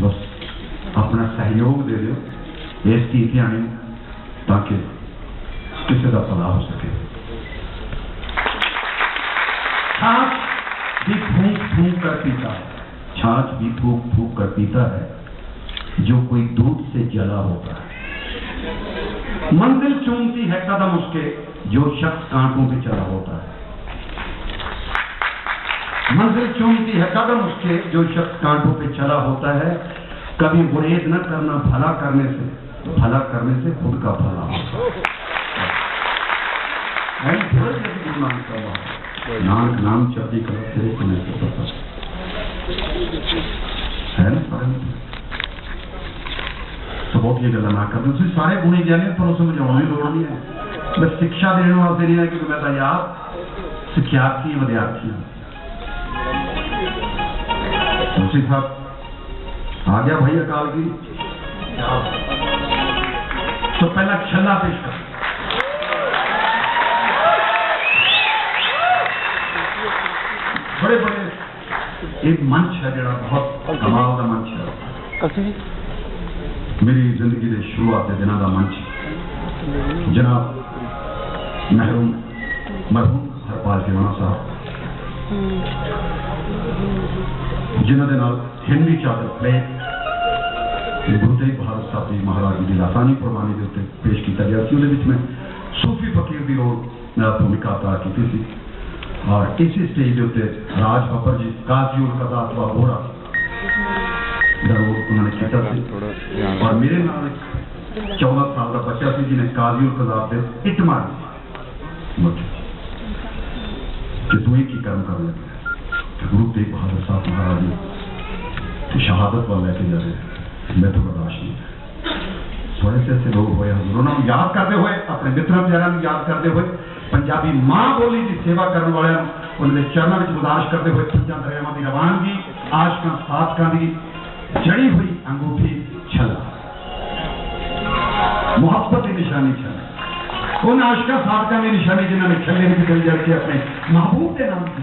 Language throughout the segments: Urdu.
بس اپنا سہیوگ دے دیو۔ اس کی دھیان تاکہ کسی کا پلا ہو سکے۔ چھاچ بھی پھونک پھونک کر پیتا ہے۔ چھاچ بھی پھونک پھونک کر پیتا ہے۔ جو کوئی دودھ سے جلا ہوتا ہے۔ منزل چونتی ہے قدم اس کے، جو شخص کانٹوں پہ چلا ہوتا ہے۔ منظر چومتی ہے، قدم اس کے جو شخص کانٹوں پہ چلا ہوتا ہے، کبھی گریز نہ کرنا، بھلا کرنے سے، بھلا کرنے سے خود کا بھلا۔ نانک نام چاہتی کرو تیرے کنے سے پتا ہے نا سارے؟ تو بہت یہ گلا نہ کرنا اسے سارے گنے جانے پر اسے مجھے ہونے لوڑ نہیں ہے۔ میں شکشا دینے واسطے دینے ہے کیونکہ میں تھا یاد سکھیات کی ودیات کی ہوں۔ مفتی صاحب آ گیا بھائی اکال کی۔ تو پہلا چھلا پیش کر۔ بڑے بڑے۔ ایک منچ ہے جڑا بہت کمال کا منچ ہے۔ میری زندگی کے شروعات دنوں کا منچ۔ جناب محروم مرحوم ہرپال کے صاحب۔ جہاں ہندی چادر پلے گرو جی جی دے بہادر مہاراجی راسانی پروانی کے پیش کیا گیا فقیر بھی اور اسی سٹیج راج پبل جی کازی اور کدار باہور وہ اور میرے نام چودہ سال کا بچہ سازیل کدار کے اٹ مارکی کہ تھی کرم کر رہے گروپ دیکھ بہادر صاحب مہاراج کی شہادت والے کے جارے میں تو برداشت نہیں۔ تھوڑے سے ایسے لوگ ہوئے حضروں نے یاد کرتے ہوئے، اپنے متر جہاں یاد کرتے ہوئے، پنجابی ماں بولی کی سیوا کرنے والے ان کے چرنوں میں برداشت کرتے ہوئے پنجا دریاو کی روانگی آج کا ساتھ کا دی جڑی ہوئی انگوٹھی چھلا۔ محبت کی نشانی چھلا۔ ان آشکا صاحب کا بھی نشانی جنہوں نے چھلے نکل جا کے اپنے محبوب کے نام کی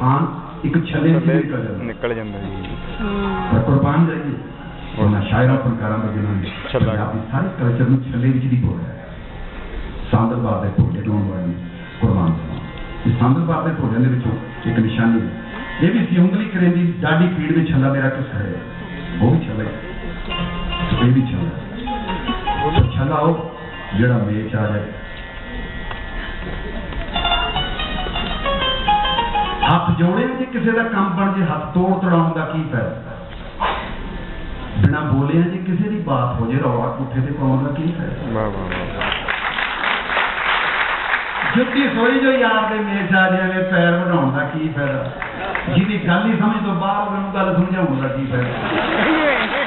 ਥਾਨ ਇੱਕ ਛੱਲੇ ਵਿੱਚ ਨਿਕਲ ਜਾਂਦਾ। ਨਿਕਲ ਜਾਂਦਾ ਜੀ। ਪਰ ਕੁਰਬਾਨ ਜਾਈਏ। ਉਹਨਾਂ ਸ਼ਾਇਰਾਂ ਪ੍ਰਕਾਰਾਂ ਦੇ ਜਿਹਨਾਂ ਛੱਲਾ। ਆਪਣੀ ਸਾਰੀ ਕਲਚਰ ਨੂੰ ਛੱਲੇ ਵਿੱਚ ਦੀ ਬੋਲਿਆ ਸੰਦਰਬਾਦ ਦੇ ਭੋਲੇ ਤੋਂ ਵਾਲੀ ਕੁਰਬਾਨ ਇਸ ਸੰਦਰਬਾਦ ਦੇ ਭੋਲੇ ਦੇ ਵਿੱਚੋਂ ਇੱਕ ਨਿਸ਼ਾਨੀ ਹੈ। ਇਹ ਵੀ ਸੀ ਉਂਗਲੀ ਕਰੇਂਦੀ ਡਾਡੀ ਪੀੜ ਦੇ ਛੱਲਾ ਮੇਰਾ ਕਿਸ ਹੈ ਉਹ ਵੀ ਛੱਲਾ। ਇਹ ਵੀ ਛੱਲਾ ਉਹ ਜਿਹੜਾ ਮੇਚ ਆ ਜਾਏ ਹੱਥ ਜੋੜੇ ਜੇ ਕਿਸੇ ਦਾ ਕੰਮ ਬਣ ਜੇ ਹੱਥ ਤੋੜ ਤੜਾਉਣ ਦਾ ਕੀ ਫਾਇਦਾ? ਬਿਨਾ ਬੋਲਿਆ ਜੇ ਕਿਸੇ ਦੀ ਬਾਤ ਹੋ ਜੇ ਰੌਲਾ ਕੋਠੇ ਤੇ ਪਾਉਣ ਦਾ ਕੀ ਫਾਇਦਾ? ਵਾਹ ਵਾਹ ਵਾਹ ਜੁੱਤੀ ਸੋਈ ਜੋ ਯਾਰ ਦੇ ਮੇਚ ਆ ਜਾਵੇ ਪੈਰ ਵਧਾਉਣ ਦਾ ਕੀ ਫਾਇਦਾ? ਜਿਹਦੀ ਗੱਲ ਹੀ ਸਮਝ ਤੋਂ ਬਾਹਰ ਉਹਨੂੰ ਗੱਲ ਸਮਝਾਉਣ ਦਾ ਕੀ ਫਾਇਦਾ?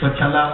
تو چلا